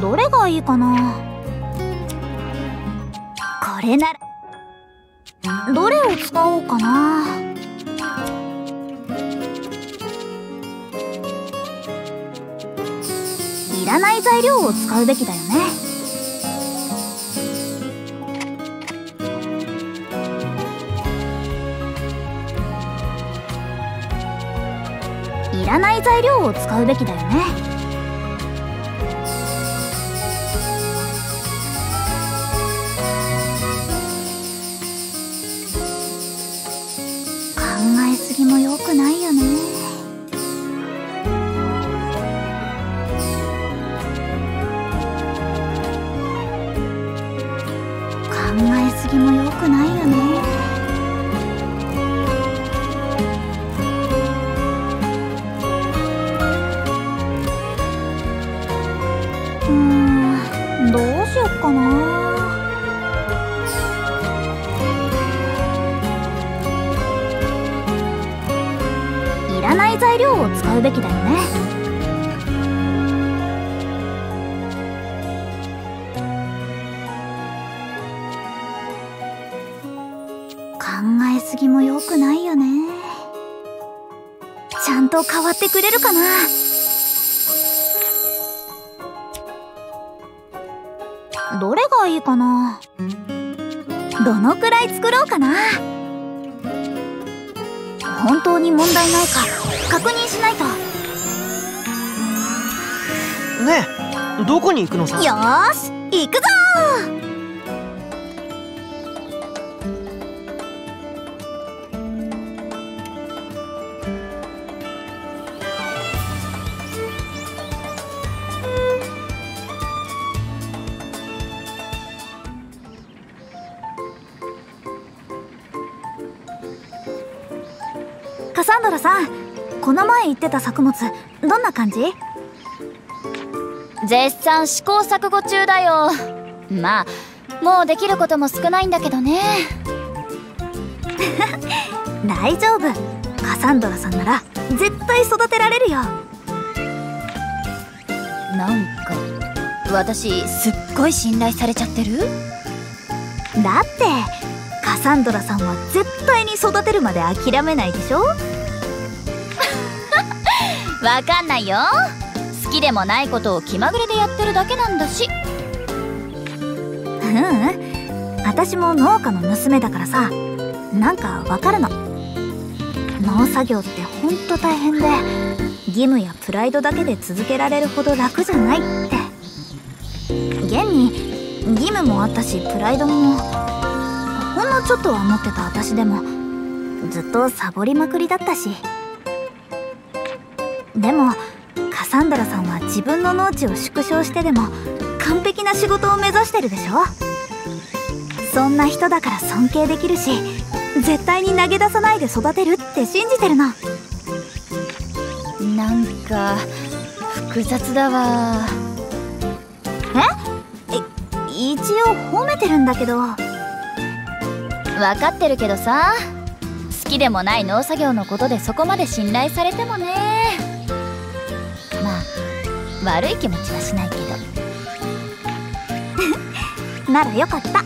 どれがいいかな？これならどれを使おうかな？いらない材料を使うべきだよね。いらない材料を使うべきだよね。ってくれるかな？どれがいいかな？どのくらい作ろうかな？本当に問題ないか。確認しないと。ねえどこに行くのさ？よし行くてた作物どんな感じ？絶賛試行錯誤中だよ。まあもうできることも少ないんだけどね。大丈夫。カサンドラさんなら絶対育てられるよ。なんか私すっごい信頼されちゃってる？だってカサンドラさんは絶対に育てるまで諦めないでしょ？わかんないよ。好きでもないことを気まぐれでやってるだけなんだし。ううん。私も農家の娘だからさ。なんかわかるの。農作業ってほんと大変で義務やプライドだけで続けられるほど楽じゃないって。現に義務もあったしプライドもほんのちょっとは持ってた私でもずっとサボりまくりだったし。でもカサンドラさんは自分の農地を縮小してでも完璧な仕事を目指してるでしょ？そんな人だから尊敬できるし絶対に投げ出さないで育てるって信じてるの。なんか複雑だわ。え？一応褒めてるんだけど。分かってるけどさ。好きでもない農作業のことでそこまで信頼されてもね。悪い気持ちはしないけど。ならよかった。ま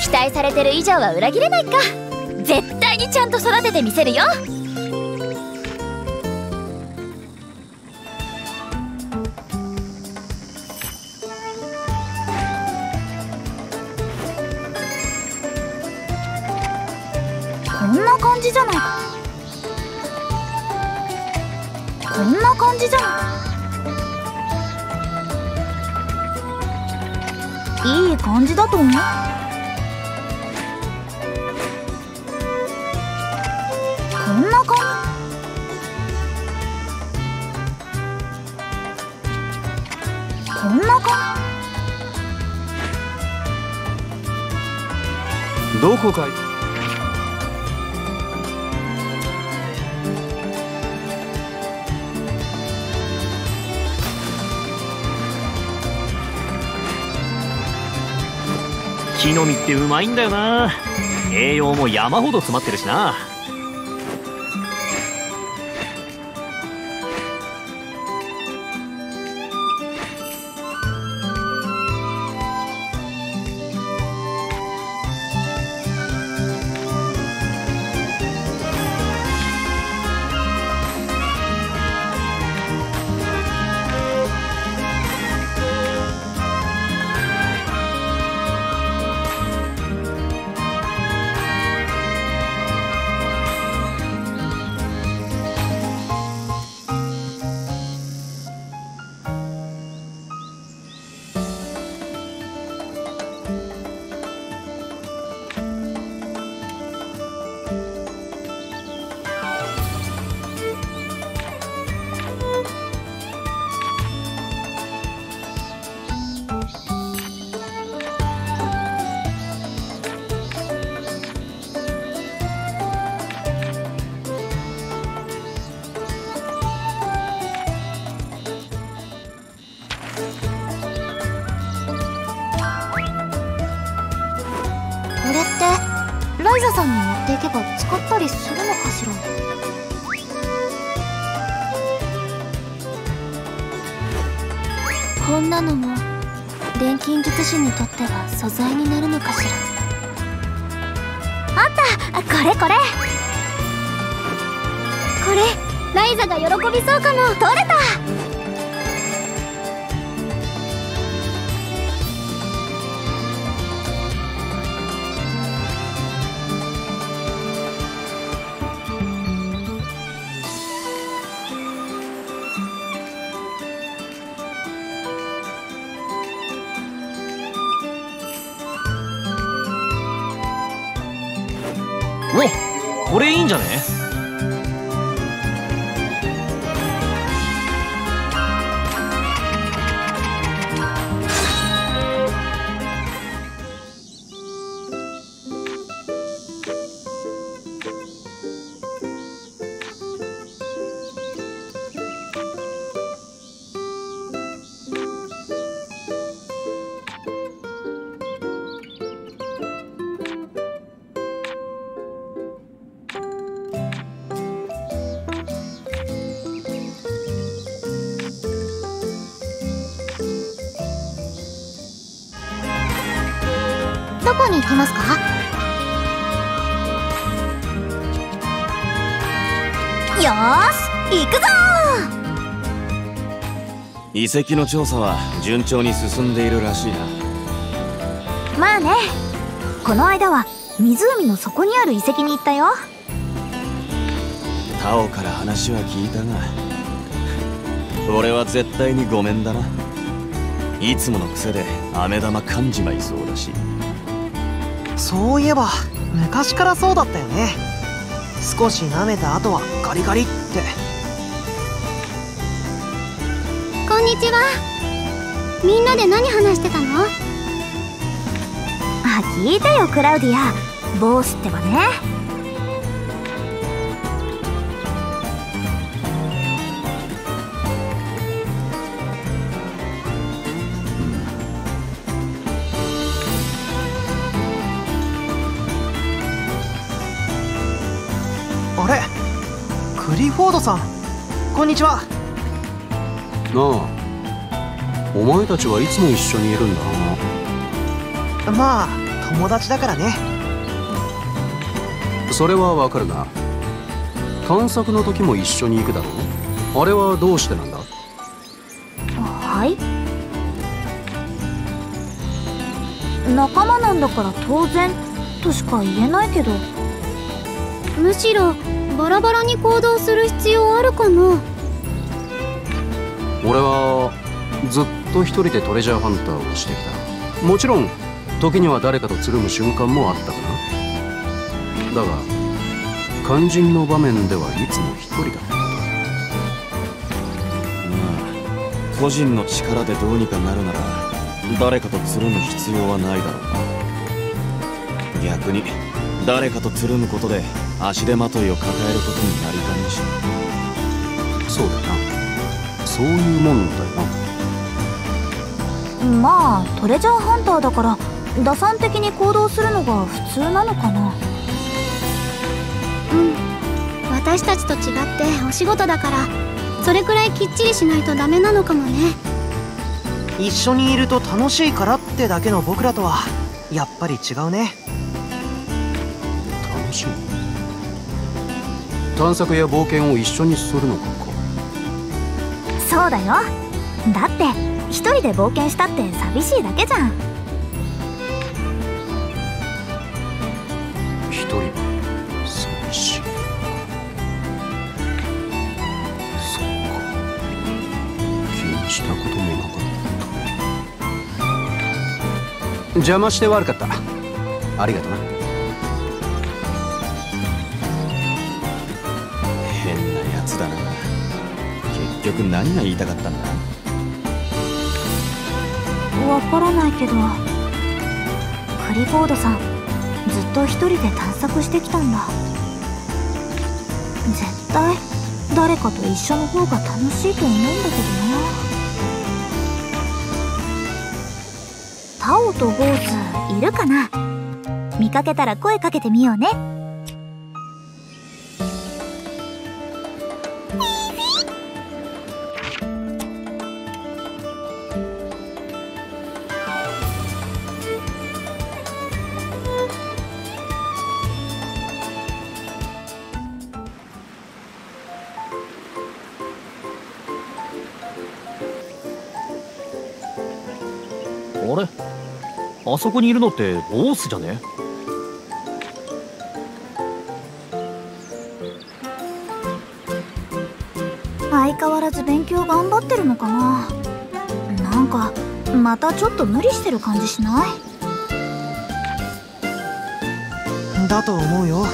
期待されてる以上は裏切れないか。絶対にちゃんと育ててみせるよ。こんな感じじゃないか。こんな感じじゃん。いい感じだと思う。こんな感じ。こんな感じ。どこか木の実ってうまいんだよな。栄養も山ほど詰まってるしな。けば使ったりするのかしら？こんなのも錬金術師にとっては素材になるのかしら？あった！これこれ！これライザが喜びそうかも！取れた！こに行きますか？よーし行くぞ！遺跡の調査は順調に進んでいるらしいな。まあねこの間は湖の底にある遺跡に行ったよ。タオから話は聞いたが俺は絶対にごめんだな。いつもの癖で飴玉噛んじまいそうだしそういえば昔からそうだったよね。少し舐めた後はガリガリって。こんにちは。みんなで何話してたの？あ聞いたよクラウディア。ボースってばね。フォードさん。こんにちは。なあお前たちはいつも一緒にいるんだな。まあ友達だからね。それはわかるが探索の時も一緒に行くだろう？あれはどうしてなんだ？はい。仲間なんだから当然としか言えないけど。むしろバラバラに行動する必要あるかな？俺はずっと一人でトレジャーハンターをしてきた。もちろん時には誰かとつるむ瞬間もあったかな。だが肝心の場面ではいつも一人だった。まあ個人の力でどうにかなるなら誰かとつるむ必要はないだろうな。逆に誰かとつるむことで足手まといを抱えることになりかねえし。そうだな。そういうもんだよな。まあトレジャーハンターだから打算的に行動するのが普通なのかな。うん。私たちと違ってお仕事だからそれくらいきっちりしないとダメなのかもね。一緒にいると楽しいからってだけの僕らとはやっぱり違うね探索や冒険を一緒にするのかか。そうだよ。だって一人で冒険したって寂しいだけじゃん。一人寂しい。そっか。気にしたこともなかった。邪魔して悪かった。ありがとな局何が言いたかったんだ？わからないけどクリフォードさんずっと一人で探索してきたんだ。絶対誰かと一緒の方が楽しいと思うんだけどな。タオとゴーズいるかな？見かけたら声かけてみようね。れ？あそこにいるのってボースじゃね？相変わらず勉強頑張ってるのかな？なんかまたちょっと無理してる感じしない？だと思うよ。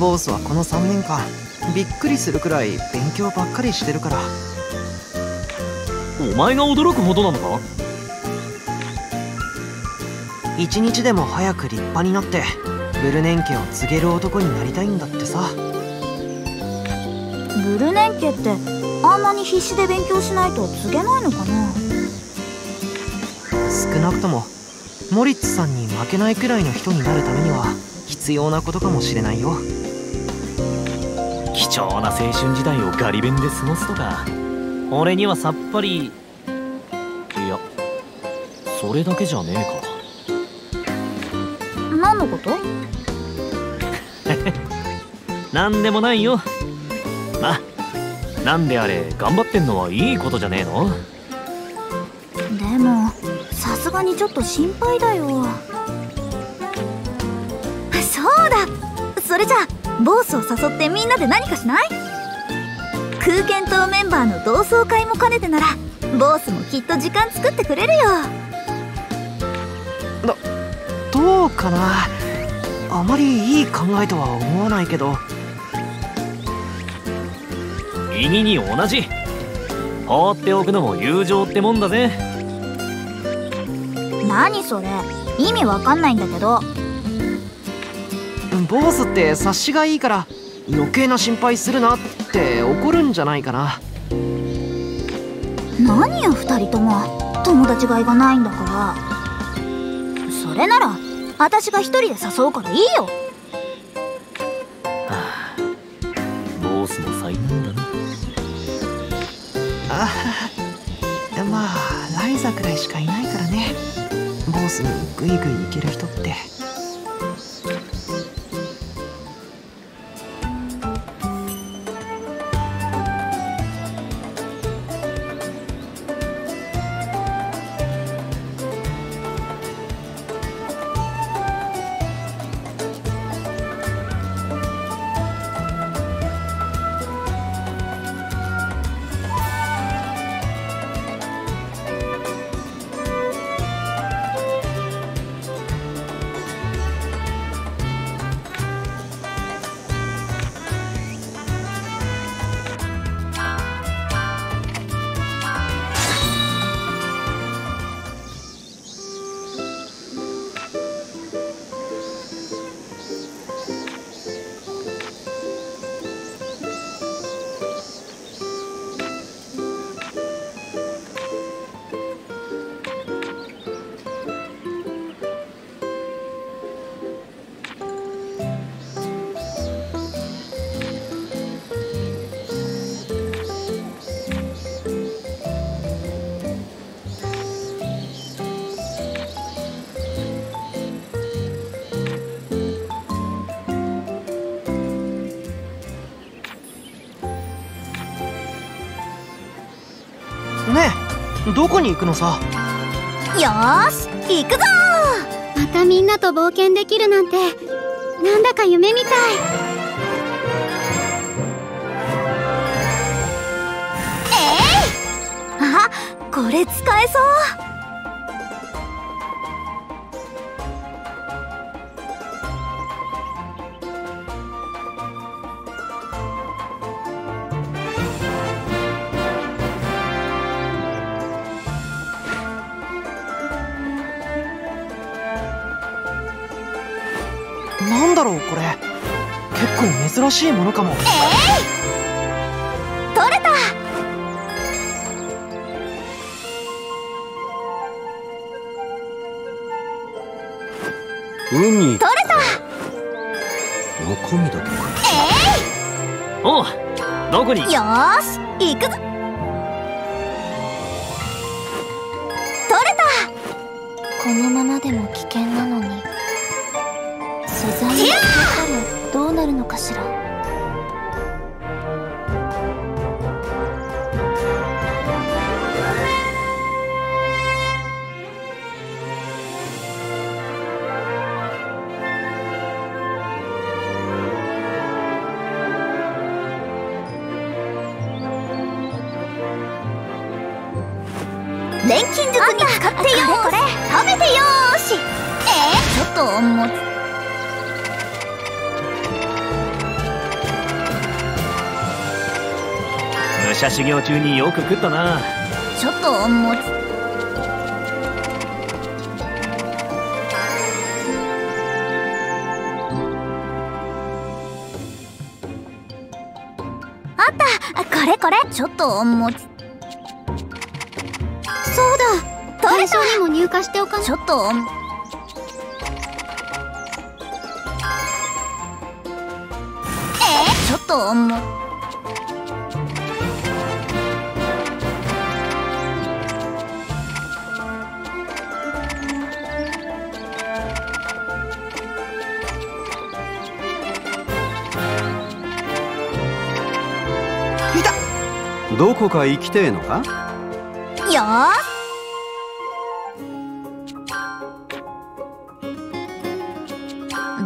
ボースはこの3年間びっくりするくらい勉強ばっかりしてるから。お前が驚くほどなの？一日でも早く立派になってブルネン家を継げる男になりたいんだってさ。ブルネン家ってあんなに必死で勉強しないと継げないのかな？少なくともモリッツさんに負けないくらいの人になるためには必要なことかもしれないよ。貴重な青春時代をガリ勉で過ごすとか。俺にはさっぱり。いやそれだけじゃねえかこと？なんでもないよ。まあなんであれ頑張ってんのはいいことじゃねえの？でもさすがにちょっと心配だよ。そうだ。それじゃあボースを誘ってみんなで何かしない？空剣島メンバーの同窓会も兼ねてならボースもきっと時間作ってくれるよ。どうかな？あまりいい考えとは思わないけど。右に同じ。放っておくのも友情ってもんだぜ。何それ？意味わかんないんだけど。ボースって察しがいいから余計な心配するなって怒るんじゃないかな。何よ二人とも？友達がいがないんだから。それなら私が一人で誘うからいいよ。ボースの災難だな。ああまあライザくらいしかいないからね。ボースにグイグイ行ける人ってどこに行くのさ？よし行くぞ。またみんなと冒険できるなんてなんだか夢みたい。えい！あこれ使えそう。ろうこれ。結構珍しいものかも。取れた！ウニ取れた！中身だけかおうどこに？よーし行くぞ武者修行中によく食ったな。ちょっともうあった。これこれ。ちょっともうそうだ。対象にも入荷しておかない？ちょっとえ？ー、ちょっともこか行きてえのか？よ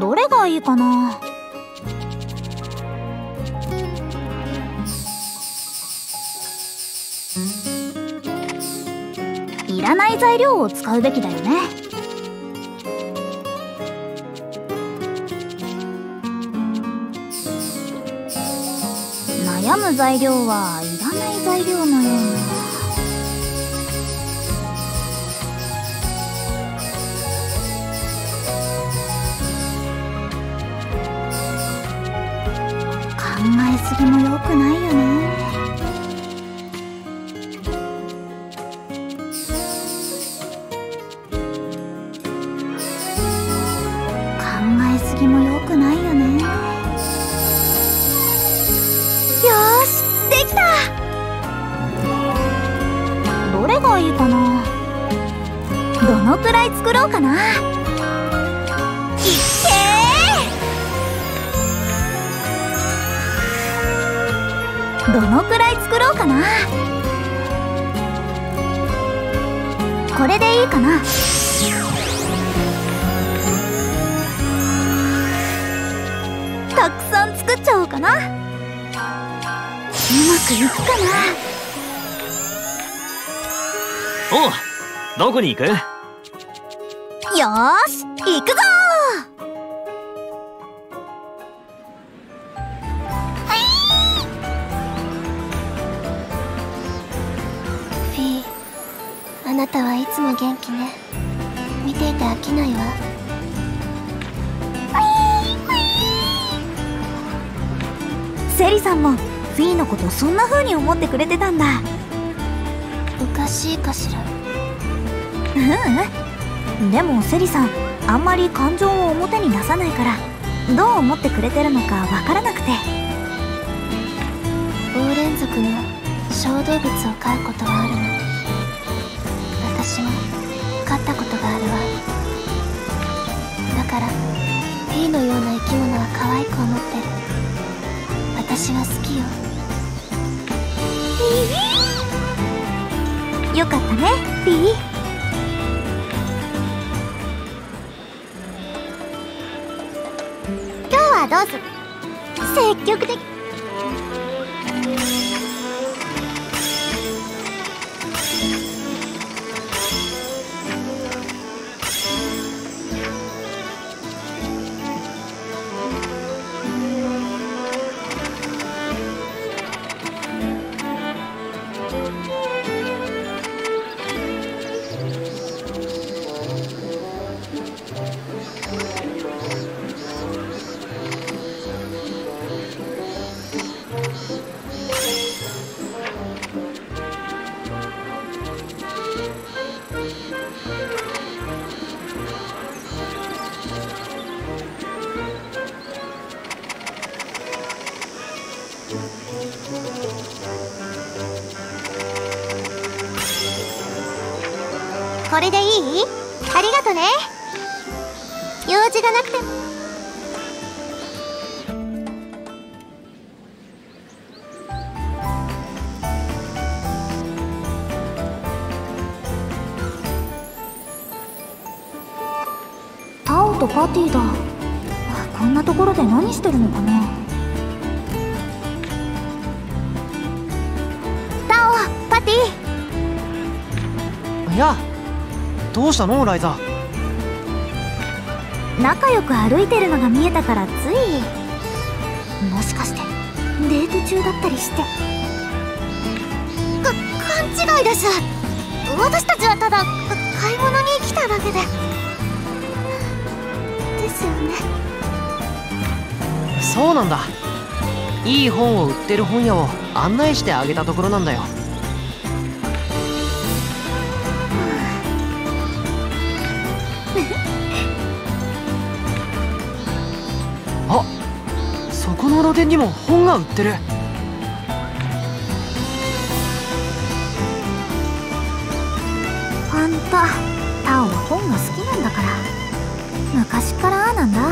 どれがいいかな？いらない材料を使うべきだよね。悩む材料はぎも良くないよね。どこに行く？なよーし行くぞ！フィーあなたはいつも元気ね。見ていて飽きないわ。セリさんもフィーのことそんな風に思ってくれてたんだ。おかしいかしらうんでもセリさんあんまり感情を表に出さないから。どう思ってくれてるのかわからなくて。オーレン族の小動物を飼うことはあるの。私も飼ったことがあるわ。だからフィーのような生き物は可愛く思ってる。私は好きよ。よかったねフどうぞ積極的。用事がなくて。もタオとパティだ。こんなところで何してるのかなタオパティいやどうしたのライザ仲良く歩いてるのが見えたからついもしかしてデート中だったりして。か勘違いです。私たちはただか買い物に来ただけで。ですよね。そうなんだ。いい本を売ってる本屋を案内してあげたところなんだよ店にも本が売ってる。ほんとタオは本が好きなんだから。昔からああなんだ。あ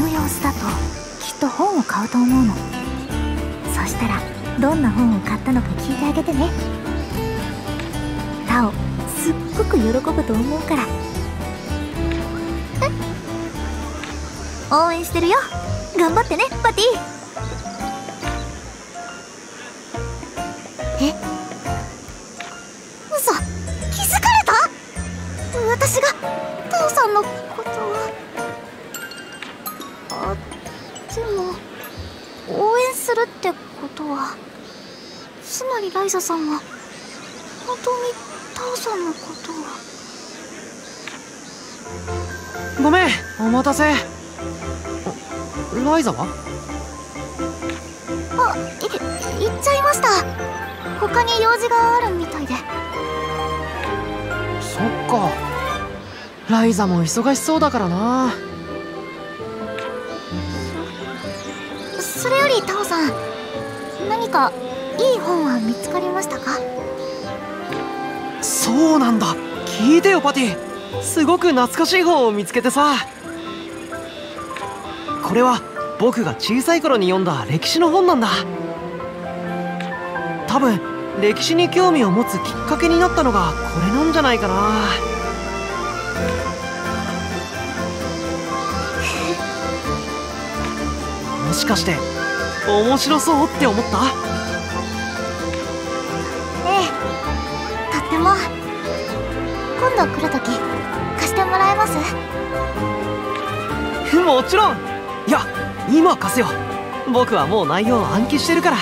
の様子だときっと本を買うと思うの。そしたらどんな本を買ったのか聞いてあげてね。タオすっごく喜ぶと思うから。応援してるよ。頑張ってねパティえ？嘘。気づかれた？私がタオさんのことをあでも応援するってことは。つまりライザさんは本当にタオさんのことをごめんお待たせ。ライザはあい行っちゃいました。他に用事があるみたいで。そっか。ライザも忙しそうだからな。それよりタオさん何かいい本は見つかりましたか？そうなんだ。聞いてよパティ。すごく懐かしい本を見つけてさ。これは僕が小さい頃に読んだ歴史の本なんだ。多分歴史に興味を持つきっかけになったのがこれなんじゃないかな。もしかして面白そうって思った？ええとっても。今度来るとき貸してもらえます？もちろん今貸すよ。僕はもう内容暗記してるから。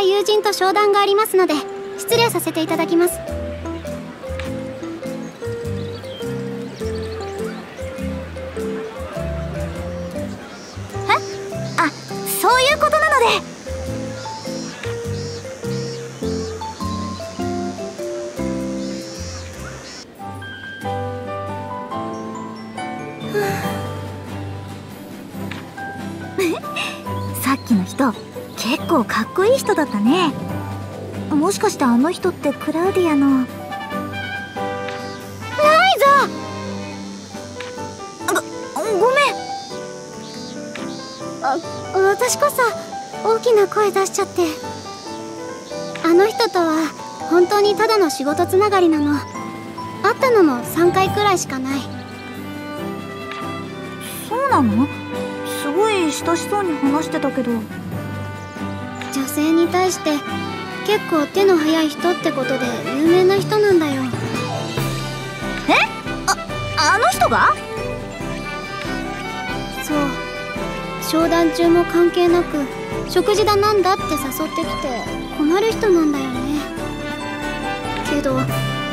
から友人と商談がありますので失礼させていただきます。いい人だったね。もしかしてあの人ってクラウディアの？ライザごめん。あ私こそ大きな声出しちゃって。あの人とは本当にただの仕事つながりなの。会ったのも3回くらいしかない。そうなの？すごい親しそうに話してたけど。女性に対して結構手の早い人ってことで有名な人なんだよ。あの人が？そう。商談中も関係なく食事だなんだって誘ってきて困る人なんだよね。けど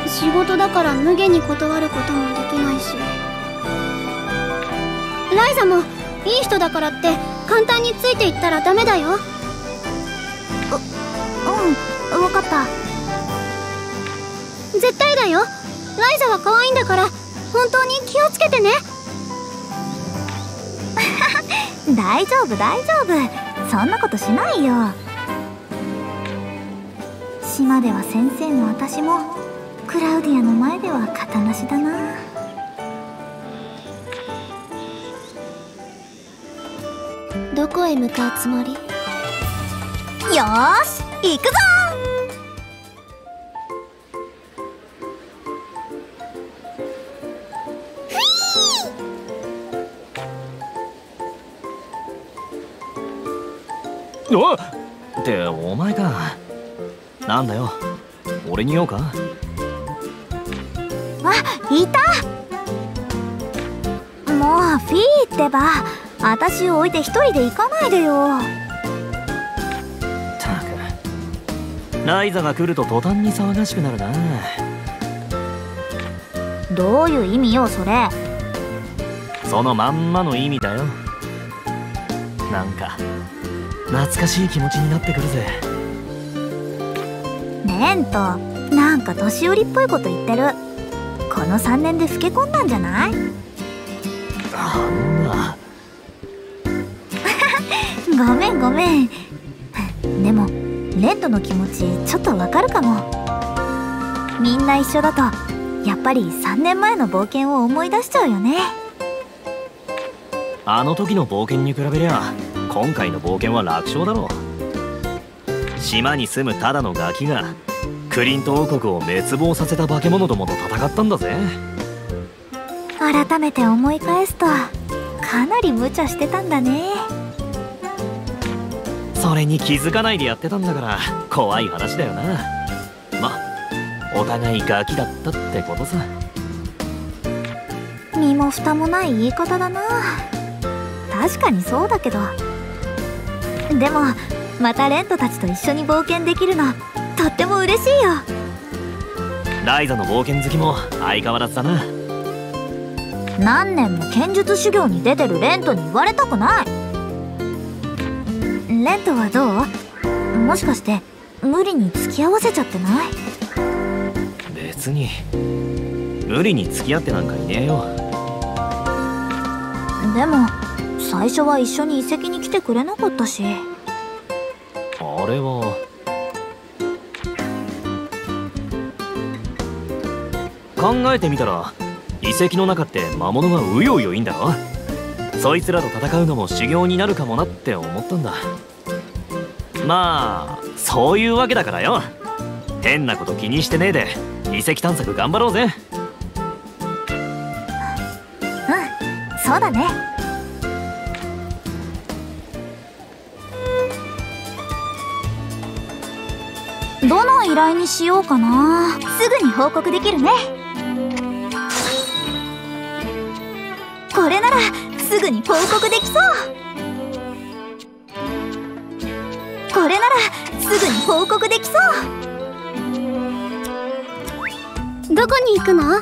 仕事だから無限に断ることもできないし。ライザもいい人だからって簡単についていったらダメだようん分かった。絶対だよ。ライザは可愛いんだから本当に気をつけてね。大丈夫大丈夫。そんなことしないよ。島では先生も私もクラウディアの前では型なしだな。どこへ向かうつもり？よーし行くぞおってお前か。なんだよ。俺に用か。あいた。もうフィーってば私を置いて一人で行かないでよ。たく。ライザが来ると途端に騒がしくなるな。どういう意味よそれ。そのまんまの意味だよ。なんか懐かしい気持ちになってくるぜ。レントなんか年寄りっぽいこと言ってる。この3年で老け込んだんじゃない？あんな。ごめんごめん。でもレントの気持ちちょっとわかるかも。みんな一緒だとやっぱり3年前の冒険を思い出しちゃうよね。あの時の冒険に比べりゃ今回の冒険は楽勝だろう。島に住むただのガキがクリント王国を滅亡させた化け物どもと戦ったんだぜ。改めて思い返すとかなり無茶してたんだね。それに気づかないでやってたんだから怖い話だよな。まお互いガキだったってことさ。身も蓋もない言い方だな。確かにそうだけどでもまたレントたちと一緒に冒険できるのとっても嬉しいよ。ライザの冒険好きも相変わらずだな。何年も剣術修行に出てるレントに言われたくない。レントはどう？もしかして無理に付き合わせちゃってない？別に。無理に付き合ってなんかいねえよ。でも最初は一緒に遺跡に来てくれなかったし。あれは。考えてみたら遺跡の中って魔物がうようよいんだろ？そいつらと戦うのも修行になるかもなって思ったんだ。まあそういうわけだからよ。変なこと気にしてねえで。遺跡探索頑張ろうぜ。うんそうだね。どの依頼にしようかな。すぐに報告できるね。これならすぐに報告できそう。これならすぐに報告できそう。どこに行くの？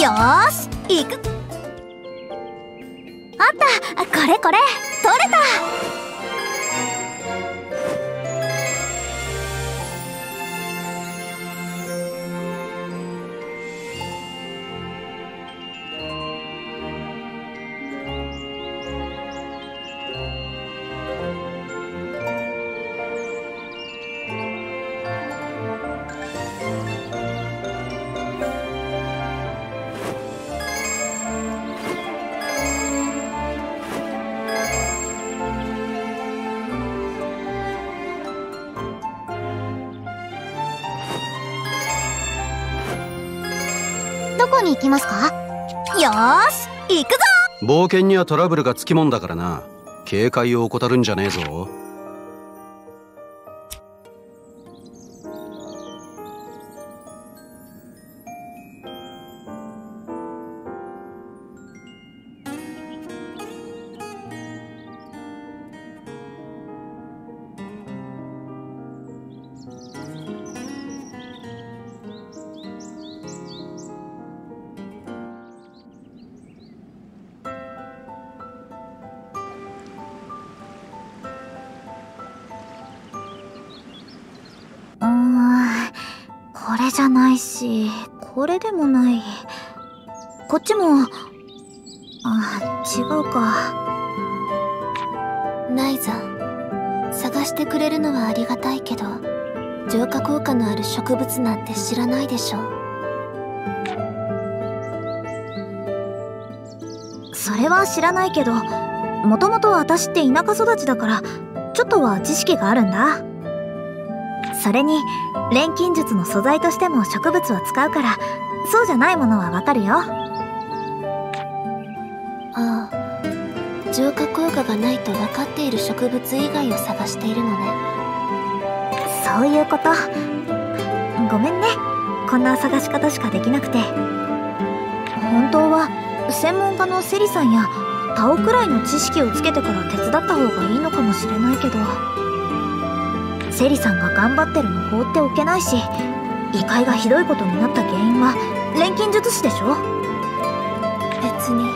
よーし行く。あったこれこれ。取れた。きますか？よーし行くぞ！冒険にはトラブルがつきもんだからな。警戒を怠るんじゃねえぞ。じゃないしこれでもない。こっちもあ違うか。ナイザ探してくれるのはありがたいけど浄化効果のある植物なんて知らないでしょ。それは知らないけどもともと私って田舎育ちだからちょっとは知識があるんだそれに錬金術の素材としても植物を使うからそうじゃないものはわかるよ。ああ。浄化効果がないと分かっている植物以外を探しているのね。そういうこと。ごめんね。こんな探し方しかできなくて。本当は専門家のセリさんやタオくらいの知識をつけてから手伝った方がいいのかもしれないけどセリさんが頑張ってるの放っておけないし異界がひどいことになった原因は錬金術師でしょ？別に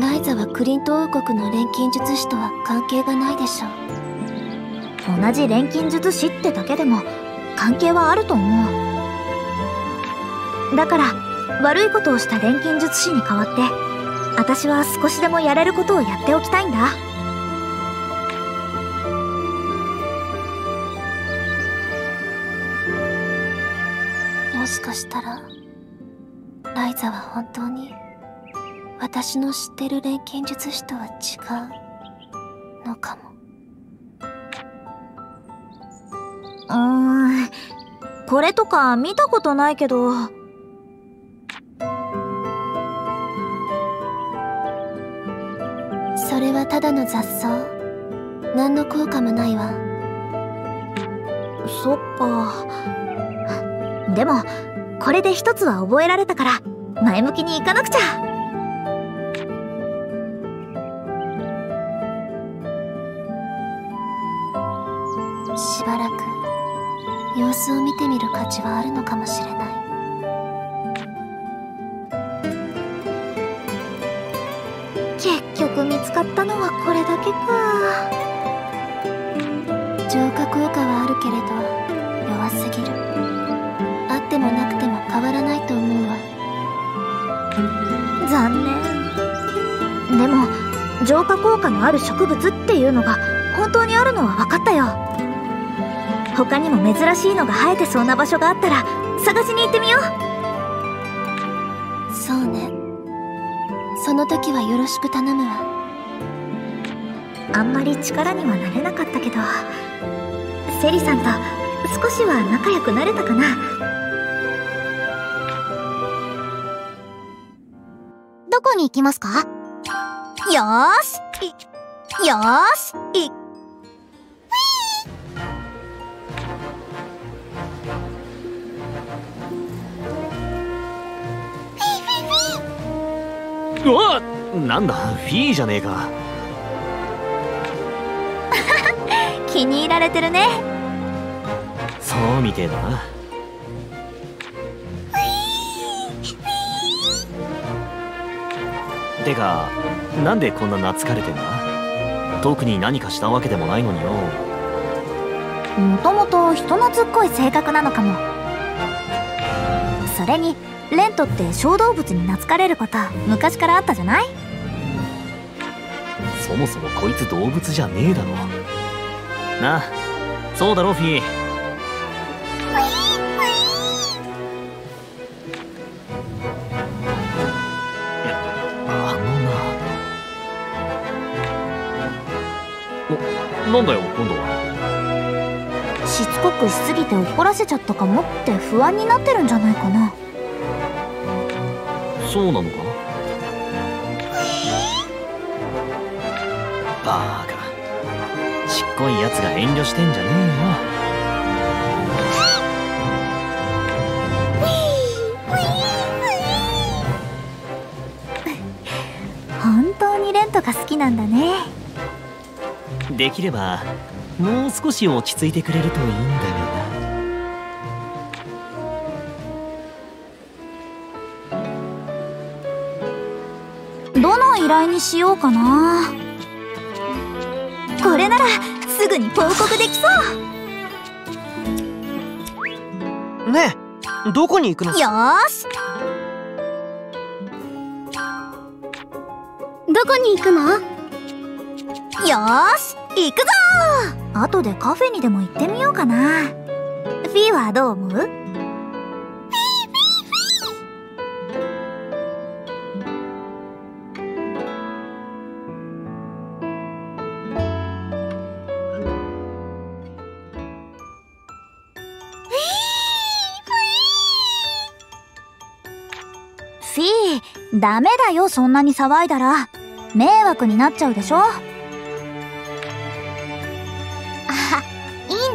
ライザはクリント王国の錬金術師とは関係がないでしょ同じ錬金術師ってだけでも関係はあると思う。だから悪いことをした錬金術師に代わって私は少しでもやれることをやっておきたいんだライザは本当に私の知ってる錬金術師とは違うのかも。うーんこれとか見たことないけど。それはただの雑草。何の効果もないわ。そっか。でもこれで一つは覚えられたから前向きにいかなくちゃ。しばらく様子を見てみる価値はあるのかもしれない。結局見つかったのはこれだけか。浄化効果はあるけれど弱すぎる。あってもなくても変わらないと思う。残念。でも浄化効果のある植物っていうのが本当にあるのは分かったよ。他にも珍しいのが生えてそうな場所があったら探しに行ってみよう。そうね。その時はよろしく頼むわ。あんまり力にはなれなかったけどセリさんと少しは仲良くなれたかなこに行きますか？よーし。いよーし。い。うわなんだ？フィーじゃねえか。気に入られてるね。そうみてえだなてかなんでこんな懐かれてんだ特に何かしたわけでもないのによ。もともと人懐っこい性格なのかも。それにレントって小動物に懐かれること昔からあったじゃない？そもそもこいつ動物じゃねえだろ。なあそうだろフィーなんだよ今度は。しつこくしすぎて怒らせちゃったかもって不安になってるんじゃないかな。そうなのか？バーカ。ちっこいやつが遠慮してんじゃねえよ。本当にレントが好きなんだねできればもう少し落ち着いてくれるといいんだがな。どの依頼にしようかな。これならすぐに報告できそう。ねどこに行くの？よーし。どこに行くの？よーし行くぞー。後でカフェにでも行ってみようかな。フィーはどう思う？フィーダメだよそんなに騒いだら迷惑になっちゃうでしょ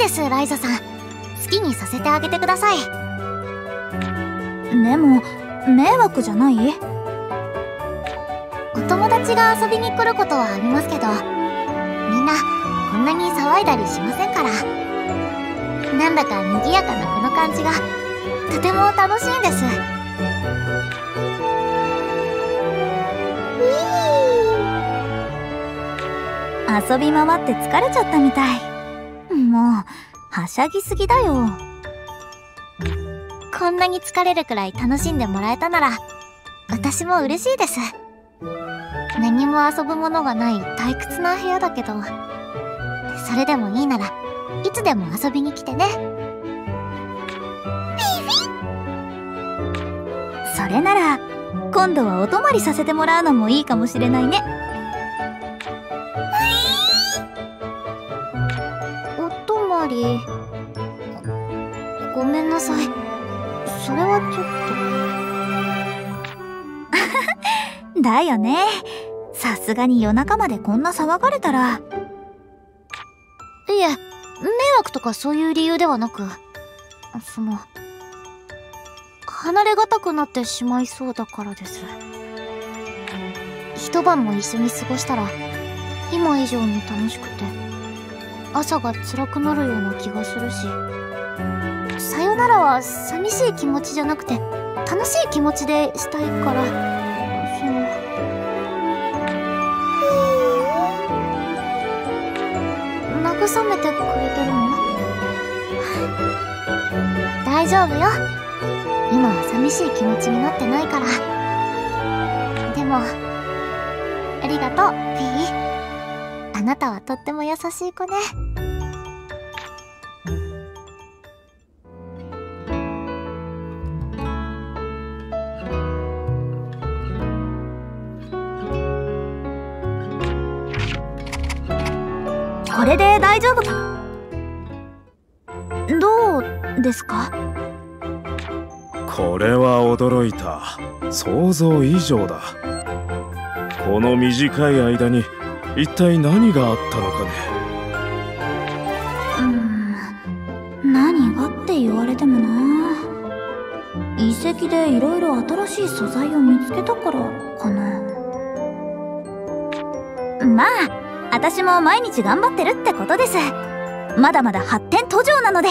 ですライザさん。好きにさせてあげてください。でも迷惑じゃない？お友達が遊びに来ることはありますけどみんなこんなに騒いだりしませんから。なんだか賑やかなこの感じがとても楽しいんです。遊び回って疲れちゃったみたい。もうはしゃぎすぎだよ。こんなに疲れるくらい楽しんでもらえたなら私も嬉しいです。何も遊ぶものがない退屈な部屋だけどそれでもいいならいつでも遊びに来てね。それなら今度はお泊まりさせてもらうのもいいかもしれないね。り。ごめんなさい。それはちょっと。だよね。さすがに夜中までこんな騒がれたら。いえ迷惑とかそういう理由ではなく。その離れがたくなってしまいそうだからです。一晩も一緒に過ごしたら今以上に楽しくて。朝が辛くなるような気がするし。さよならは寂しい気持ちじゃなくて楽しい気持ちでしたいから。その。慰めてくれてるの？大丈夫よ。今は寂しい気持ちになってないから。でもありがとうフィー。あなたはとっても優しい子ね。丈夫か？どうですか？これは驚いた。想像以上だ。この短い間に一体何があったのかね？うーん。何がって言われてもな。遺跡でいろいろ新しい素材を見つけたからかな。まあ私も毎日頑張ってるってことです。まだまだ発展途上なので。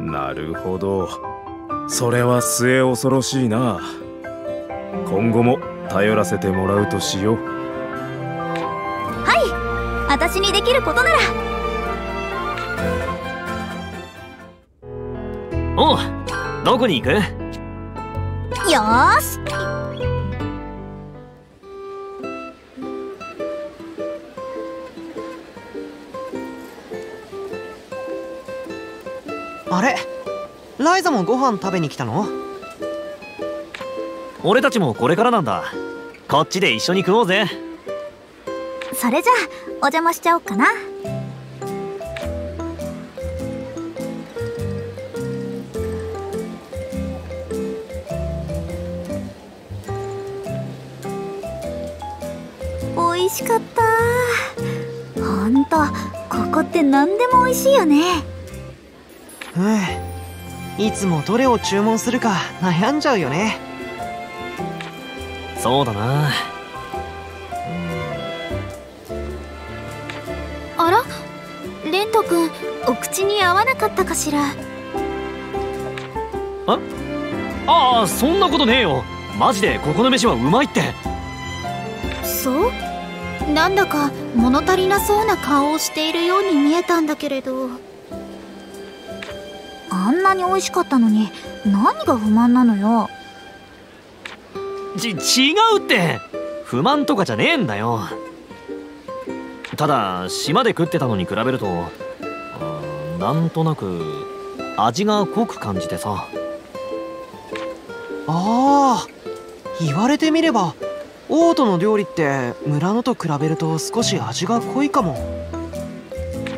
なるほど。それは末恐ろしいな。今後も頼らせてもらうとしよう。はい。私にできることなら。おうどこに行く？よーしあれ？ライザもご飯食べに来たの？俺たちもこれからなんだ。こっちで一緒に食おうぜ。それじゃあお邪魔しちゃおうかな。美味しかった。ほんとここって何でも美味しいよねうん。いつもどれを注文するか悩んじゃうよね。そうだな。あら？レント君お口に合わなかったかしら？ああそんなことねえよ。マジでここの飯はうまいって。そう？なんだか物足りなそうな顔をしているように見えたんだけれどああんなに美味しかったのに何が不満なのよ。ち違うって。不満とかじゃねえんだよ。ただ島で食ってたのに比べるとうんなんとなく味が濃く感じてさ。ああ言われてみればオートの料理って村のと比べると少し味が濃いかも。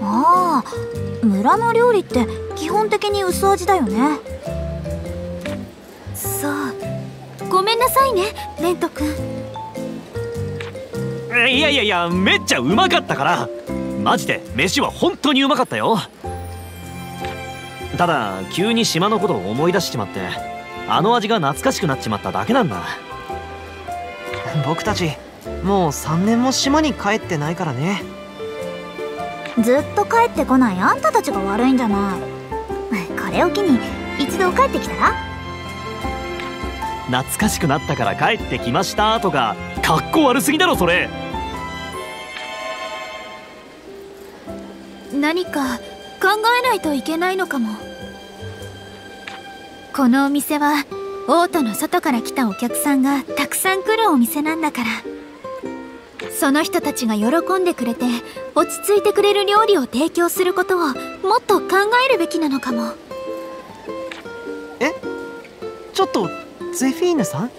ああ村の料理って基本的に薄味だよね。そう。ごめんなさいねレント君。いやいやいやめっちゃうまかったから。マジで飯は本当にうまかったよ。ただ急に島のことを思い出しちまってあの味が懐かしくなっちまっただけなんだ。僕たちもう3年も島に帰ってないからね。ずっと帰ってこないあんたたちが悪いんじゃない。これを機に一度帰ってきたら？懐かしくなったから帰ってきましたとかかっこ悪すぎだろそれ。何か考えないといけないのかも。このお店はオートの外から来たお客さんがたくさん来るお店なんだから。その人たちが喜んでくれて落ち着いてくれる料理を提供することをもっと考えるべきなのかもえ？ちょっとゼフィーヌさん？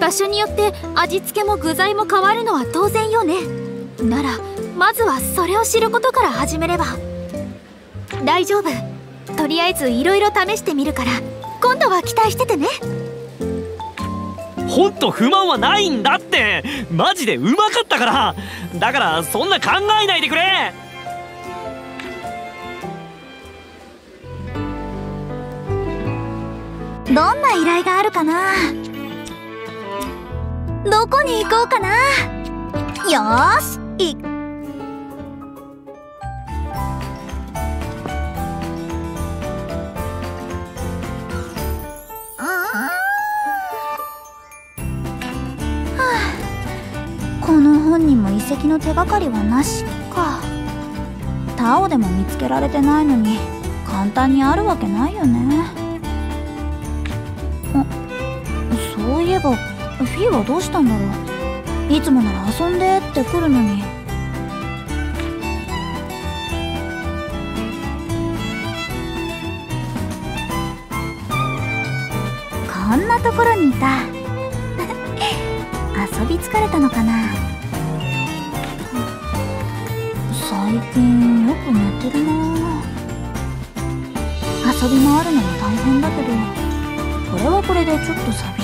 場所によって味付けも具材も変わるのは当然よね。ならまずはそれを知ることから始めれば。大丈夫。とりあえずいろいろ試してみるから。今度は期待しててね。ほんと不満はないんだって。マジでうまかったから。だからそんな考えないでくれどんな依頼があるかな？どこに行こうかな？よーしい。この本にも遺跡の手がかりはなしか。タオでも見つけられてないのに簡単にあるわけないよね。あそういえばフィーはどうしたんだろう？いつもなら遊んでって来るのに。こんなところにいた。遊び疲れたのかな？最近よく寝てるな。遊び回るのも大変だけど。これはこれでちょっと寂